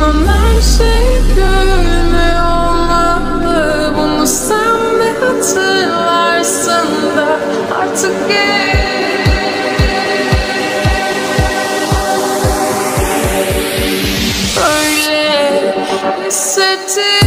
Yanan her şey gülme olmalı Bunu sen de hatırlarsın da artık geç Öyle hissettim.